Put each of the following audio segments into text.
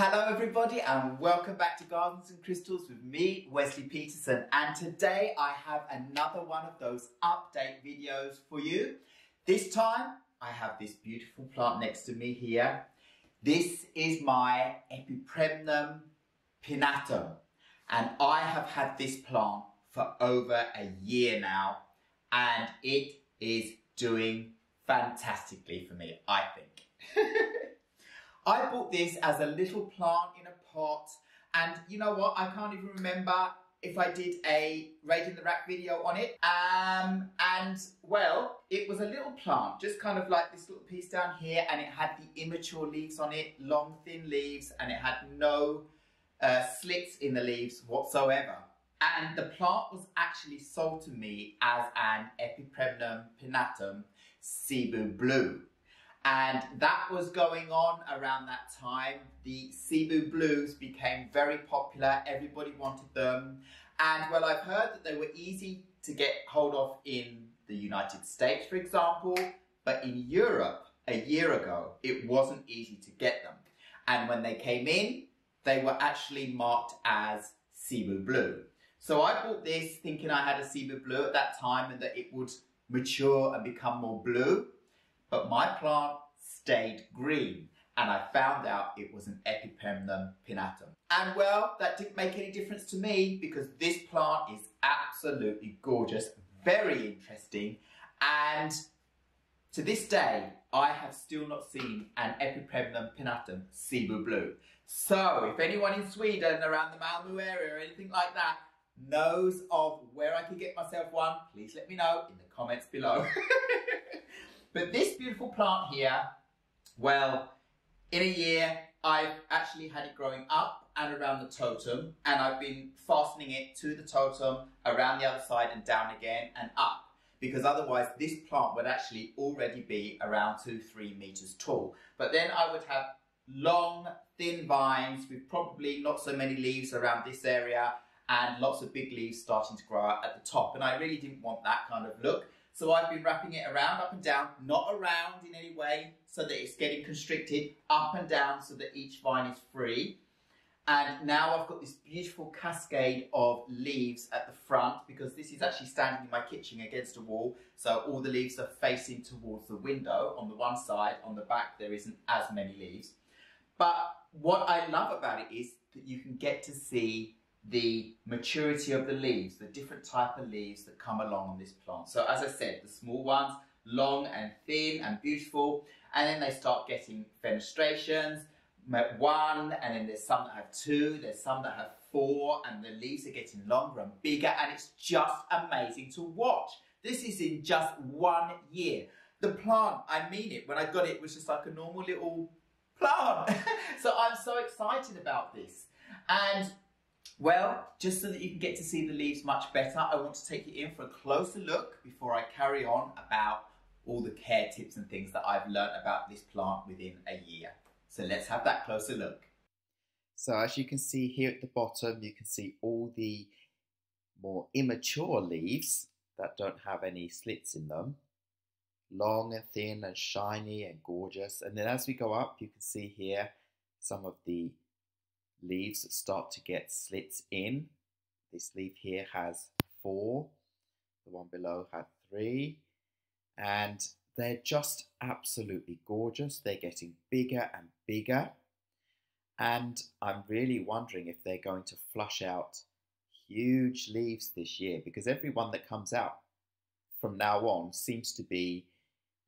Hello everybody and welcome back to Gardens and Crystals with me, Wesley Peterson. And today I have another one of those update videos for you. This time I have this beautiful plant next to me here. This is my Epipremnum pinnatum and I have had this plant for over a year now and it is doing fantastically for me, I think. I bought this as a little plant in a pot and you know what, I can't even remember if I did a Raiding the Rack video on it. Um, and well, it was a little plant, just kind of like this little piece down here and it had the immature leaves on it, long thin leaves and it had no uh, slits in the leaves whatsoever. And the plant was actually sold to me as an Epipremnum pinnatum Cebu Blue. And that was going on around that time. The Cebu Blues became very popular. Everybody wanted them. And well, I've heard that they were easy to get hold of in the United States, for example. But in Europe, a year ago, it wasn't easy to get them. And when they came in, they were actually marked as Cebu Blue. So I bought this thinking I had a Cebu Blue at that time and that it would mature and become more blue but my plant stayed green and I found out it was an Epipremnum pinnatum. And well, that didn't make any difference to me because this plant is absolutely gorgeous, very interesting, and to this day, I have still not seen an Epipremnum pinnatum Cebu Blue. So, if anyone in Sweden around the Malmö area or anything like that knows of where I could get myself one, please let me know in the comments below. But this beautiful plant here, well, in a year, I've actually had it growing up and around the totem, and I've been fastening it to the totem around the other side and down again and up, because otherwise this plant would actually already be around two, three meters tall. But then I would have long, thin vines with probably not so many leaves around this area and lots of big leaves starting to grow out at the top. And I really didn't want that kind of look. So I've been wrapping it around, up and down, not around in any way so that it's getting constricted, up and down so that each vine is free. And now I've got this beautiful cascade of leaves at the front because this is actually standing in my kitchen against a wall. So all the leaves are facing towards the window on the one side. On the back, there isn't as many leaves. But what I love about it is that you can get to see the maturity of the leaves, the different type of leaves that come along on this plant. So as I said, the small ones, long and thin and beautiful, and then they start getting fenestrations, one, and then there's some that have two, there's some that have four, and the leaves are getting longer and bigger, and it's just amazing to watch. This is in just one year. The plant, I mean it, when I got it, was just like a normal little plant. so I'm so excited about this. And well, just so that you can get to see the leaves much better, I want to take you in for a closer look before I carry on about all the care tips and things that I've learned about this plant within a year. So let's have that closer look. So as you can see here at the bottom, you can see all the more immature leaves that don't have any slits in them. Long and thin and shiny and gorgeous. And then as we go up, you can see here some of the leaves start to get slits in. This leaf here has four, the one below had three, and they're just absolutely gorgeous. They're getting bigger and bigger, and I'm really wondering if they're going to flush out huge leaves this year because every one that comes out from now on seems to be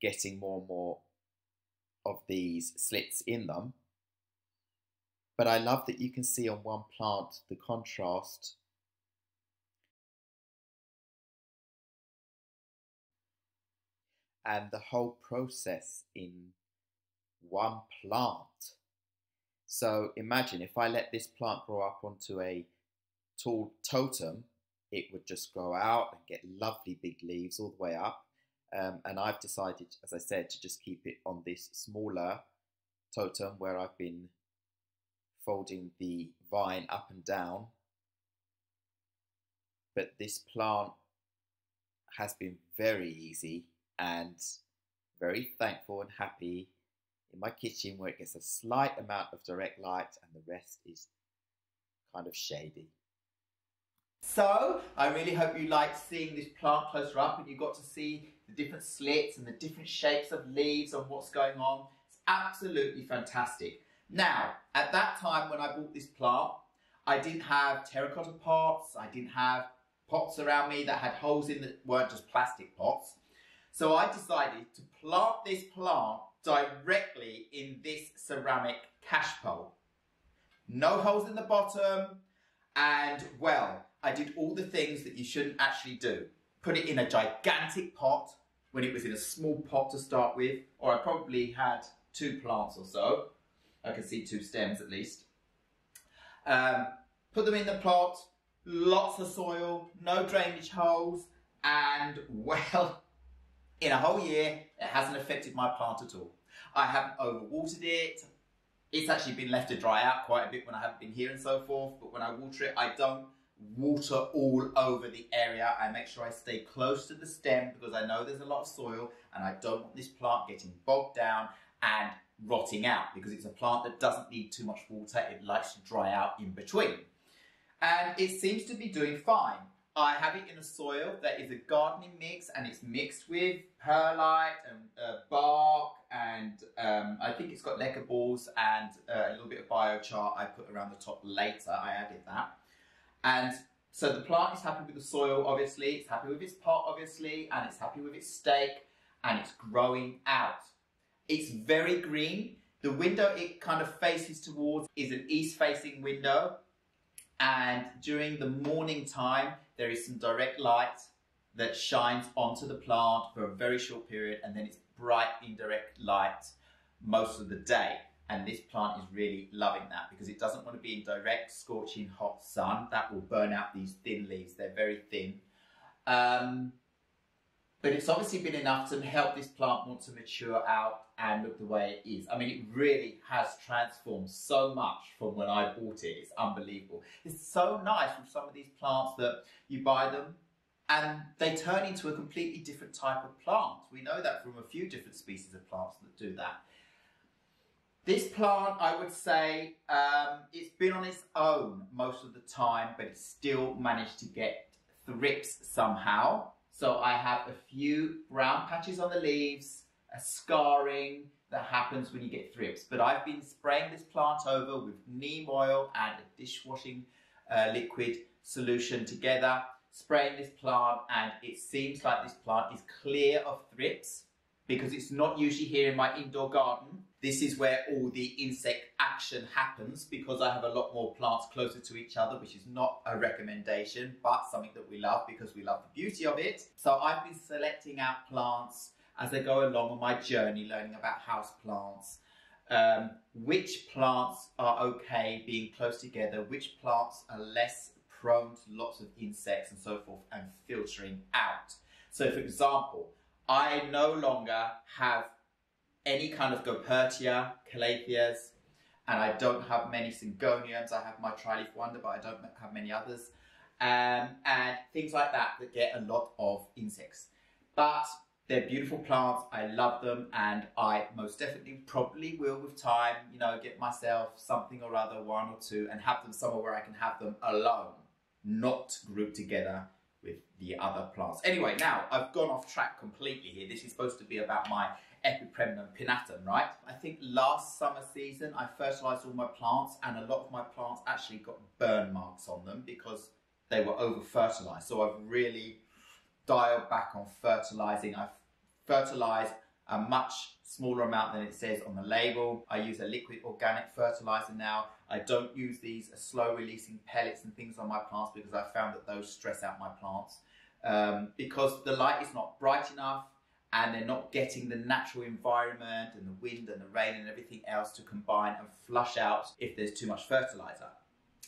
getting more and more of these slits in them but I love that you can see on one plant the contrast and the whole process in one plant. So imagine if I let this plant grow up onto a tall totem, it would just grow out and get lovely big leaves all the way up. Um, and I've decided, as I said, to just keep it on this smaller totem where I've been folding the vine up and down. But this plant has been very easy and very thankful and happy in my kitchen where it gets a slight amount of direct light and the rest is kind of shady. So, I really hope you liked seeing this plant closer up and you got to see the different slits and the different shapes of leaves and what's going on. It's absolutely fantastic. Now, at that time when I bought this plant, I didn't have terracotta pots, I didn't have pots around me that had holes in that weren't just plastic pots. So I decided to plant this plant directly in this ceramic cachepot. No holes in the bottom, and well, I did all the things that you shouldn't actually do. Put it in a gigantic pot when it was in a small pot to start with, or I probably had two plants or so. I can see two stems at least. Um, put them in the pot, lots of soil, no drainage holes, and well, in a whole year, it hasn't affected my plant at all. I haven't overwatered it. It's actually been left to dry out quite a bit when I haven't been here and so forth, but when I water it, I don't water all over the area. I make sure I stay close to the stem because I know there's a lot of soil and I don't want this plant getting bogged down and rotting out because it's a plant that doesn't need too much water. It likes to dry out in between. And it seems to be doing fine. I have it in a soil that is a gardening mix and it's mixed with perlite and uh, bark and um, I think it's got leca balls and uh, a little bit of biochar I put around the top later. I added that. And so the plant is happy with the soil, obviously, it's happy with its pot, obviously, and it's happy with its stake, and it's growing out. It's very green. The window it kind of faces towards is an east-facing window, and during the morning time, there is some direct light that shines onto the plant for a very short period, and then it's bright indirect light most of the day. And this plant is really loving that because it doesn't want to be in direct scorching hot sun. That will burn out these thin leaves. They're very thin. Um, but it's obviously been enough to help this plant want to mature out and look the way it is. I mean, it really has transformed so much from when I bought it. It's unbelievable. It's so nice with some of these plants that you buy them and they turn into a completely different type of plant. We know that from a few different species of plants that do that. This plant, I would say, um, it's been on its own most of the time, but it's still managed to get thrips somehow. So I have a few brown patches on the leaves, a scarring that happens when you get thrips. But I've been spraying this plant over with neem oil and a dishwashing uh, liquid solution together, spraying this plant, and it seems like this plant is clear of thrips because it's not usually here in my indoor garden. This is where all the insect action happens because I have a lot more plants closer to each other, which is not a recommendation, but something that we love because we love the beauty of it. So I've been selecting out plants as I go along on my journey, learning about house plants. Um, which plants are okay being close together, which plants are less prone to lots of insects and so forth, and filtering out. So, for example, I no longer have any kind of Goeppertia, Calatheas, and I don't have many Syngoniums. I have my Tri-leaf Wonder, but I don't have many others. Um, and things like that that get a lot of insects. But they're beautiful plants. I love them, and I most definitely probably will with time, you know, get myself something or other, one or two, and have them somewhere where I can have them alone, not grouped together with the other plants. Anyway, now I've gone off track completely here. This is supposed to be about my Epipremnum pinnatum, right? I think last summer season I fertilised all my plants and a lot of my plants actually got burn marks on them because they were over fertilised. So I've really dialed back on fertilising. I've fertilised a much smaller amount than it says on the label. I use a liquid organic fertilizer now. I don't use these slow releasing pellets and things on my plants because I found that those stress out my plants. Um, because the light is not bright enough, and they're not getting the natural environment and the wind and the rain and everything else to combine and flush out if there's too much fertilizer.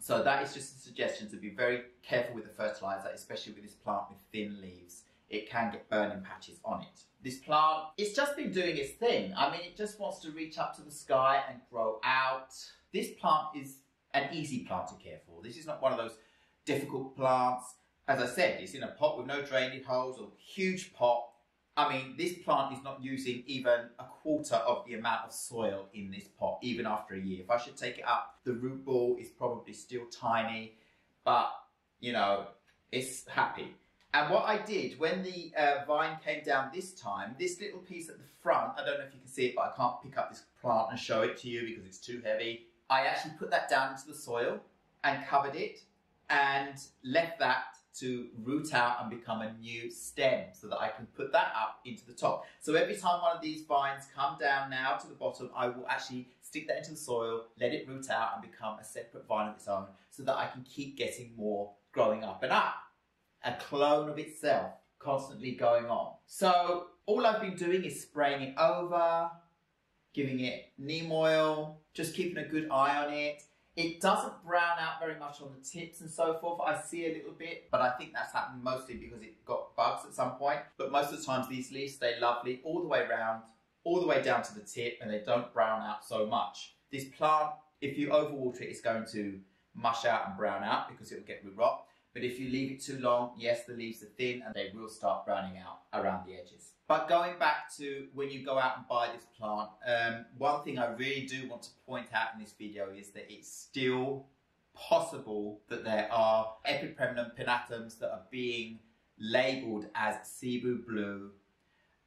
So that is just a suggestion to be very careful with the fertilizer, especially with this plant with thin leaves. It can get burning patches on it. This plant, it's just been doing its thing. I mean, it just wants to reach up to the sky and grow out. This plant is an easy plant to care for. This is not one of those difficult plants. As I said, it's in a pot with no drainage holes, or huge pot I mean, this plant is not using even a quarter of the amount of soil in this pot, even after a year. If I should take it up, the root ball is probably still tiny, but you know, it's happy. And what I did when the uh, vine came down this time, this little piece at the front, I don't know if you can see it, but I can't pick up this plant and show it to you because it's too heavy. I actually put that down into the soil and covered it and left that to root out and become a new stem so that I can put that up into the top. So every time one of these vines come down now to the bottom, I will actually stick that into the soil, let it root out and become a separate vine of its own so that I can keep getting more growing up and up a clone of itself constantly going on. So all I've been doing is spraying it over, giving it neem oil, just keeping a good eye on it. It doesn't brown out very much on the tips and so forth. I see a little bit, but I think that's happened mostly because it got bugs at some point. But most of the times these leaves stay lovely all the way around, all the way down to the tip and they don't brown out so much. This plant, if you overwater it, it's going to mush out and brown out because it will get root rot. But if you leave it too long, yes, the leaves are thin and they will start browning out around the edges. But going back to when you go out and buy this plant, um, one thing I really do want to point out in this video is that it's still possible that there are Epipremnum pinnatums that are being labelled as Cebu Blue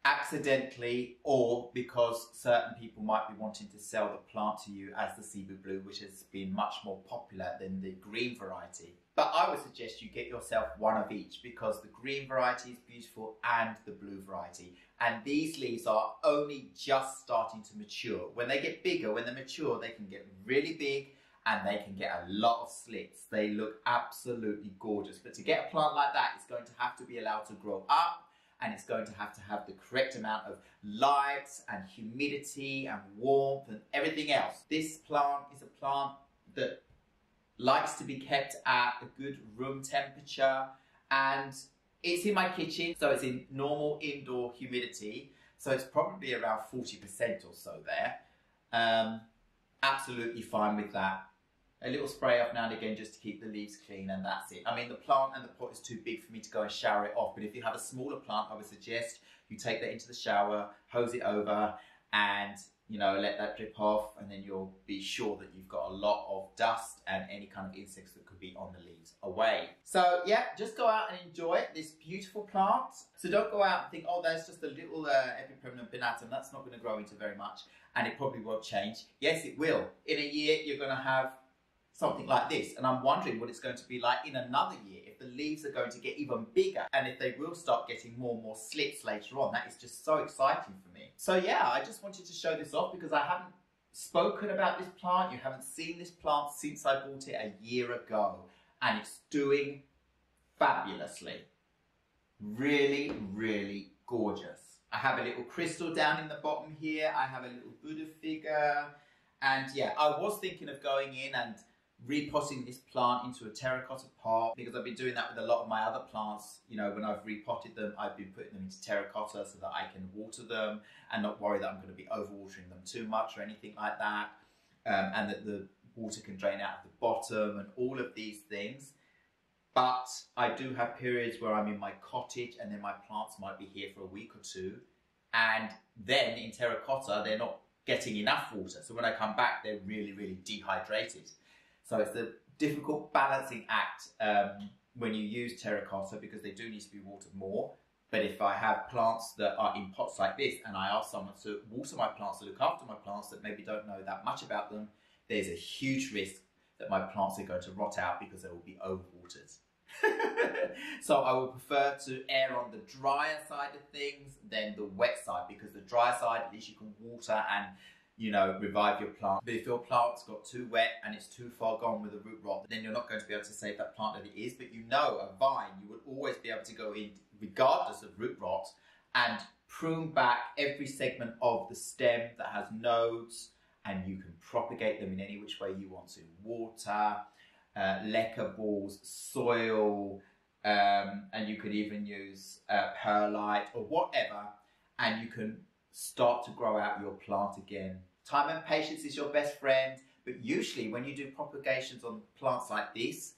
accidentally or because certain people might be wanting to sell the plant to you as the Cebu Blue, which has been much more popular than the green variety. But I would suggest you get yourself one of each because the green variety is beautiful and the blue variety. And these leaves are only just starting to mature. When they get bigger, when they mature, they can get really big and they can get a lot of slits. They look absolutely gorgeous. But to get a plant like that, it's going to have to be allowed to grow up and it's going to have to have the correct amount of light and humidity and warmth and everything else. This plant is a plant that likes to be kept at a good room temperature and it's in my kitchen so it's in normal indoor humidity so it's probably around 40% or so there. Um, absolutely fine with that a little spray off now and again just to keep the leaves clean and that's it. I mean the plant and the pot is too big for me to go and shower it off but if you have a smaller plant I would suggest you take that into the shower, hose it over and you know let that drip off and then you'll be sure that you've got a lot of dust and any kind of insects that could be on the leaves away. So yeah, just go out and enjoy this beautiful plant. So don't go out and think, oh, there's just a little uh, Epipremnum pinnatum. That's not going to grow into very much and it probably won't change. Yes, it will. In a year, you're going to have something like this. And I'm wondering what it's going to be like in another year if the leaves are going to get even bigger and if they will start getting more and more slits later on. That is just so exciting for me. So yeah, I just wanted to show this off because I haven't spoken about this plant. You haven't seen this plant since I bought it a year ago and it's doing fabulously. Really, really gorgeous. I have a little crystal down in the bottom here. I have a little Buddha figure. And yeah, I was thinking of going in and repotting this plant into a terracotta pot because I've been doing that with a lot of my other plants. You know, when I've repotted them, I've been putting them into terracotta so that I can water them and not worry that I'm going to be overwatering them too much or anything like that. Um, and that the water can drain out of the bottom and all of these things. But I do have periods where I'm in my cottage and then my plants might be here for a week or two. And then in terracotta, they're not getting enough water. So when I come back, they're really, really dehydrated. So it's a difficult balancing act um, when you use terracotta because they do need to be watered more. But if I have plants that are in pots like this and I ask someone to water my plants, to look after my plants that maybe don't know that much about them, there's a huge risk that my plants are going to rot out because they will be overwatered. so I would prefer to err on the drier side of things than the wet side because the drier side at least you can water and you know, revive your plant. But if your plant's got too wet and it's too far gone with the root rot, then you're not going to be able to save that plant that it is. But you know, a vine, you would always be able to go in, regardless of root rot, and prune back every segment of the stem that has nodes, and you can propagate them in any which way you want to. Water, uh, leca balls, soil, um, and you could even use uh, perlite or whatever, and you can start to grow out your plant again. Time and patience is your best friend, but usually when you do propagations on plants like this,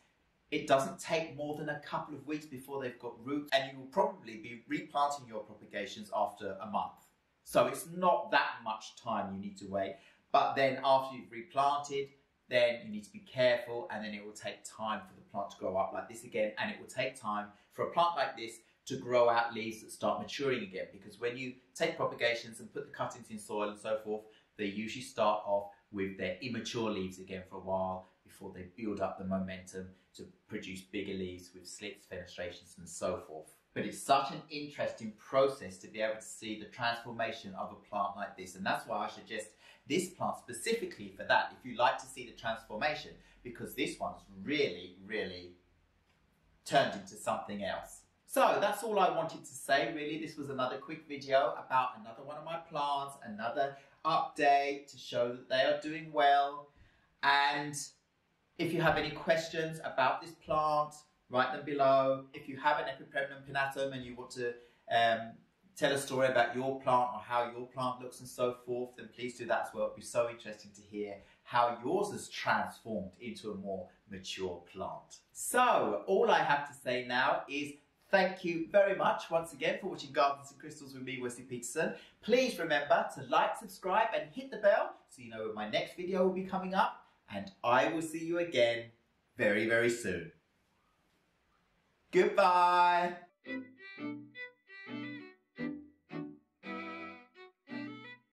it doesn't take more than a couple of weeks before they've got roots and you will probably be replanting your propagations after a month. So it's not that much time you need to wait. But then after you've replanted, then you need to be careful and then it will take time for the plant to grow up like this again and it will take time for a plant like this to grow out leaves that start maturing again because when you take propagations and put the cuttings in soil and so forth, they usually start off with their immature leaves again for a while before they build up the momentum to produce bigger leaves with slits, fenestrations and so forth. But it's such an interesting process to be able to see the transformation of a plant like this and that's why I suggest this plant specifically for that if you like to see the transformation because this one's really, really turned into something else. So that's all I wanted to say really. This was another quick video about another one of my plants, another update to show that they are doing well. And if you have any questions about this plant, write them below. If you have an Epipremnum pinnatum and you want to um, tell a story about your plant or how your plant looks and so forth, then please do that as well. It'd be so interesting to hear how yours has transformed into a more mature plant. So, all I have to say now is Thank you very much once again for watching Gardens and Crystals with me, Wesley Peterson. Please remember to like, subscribe and hit the bell so you know when my next video will be coming up. And I will see you again very, very soon. Goodbye.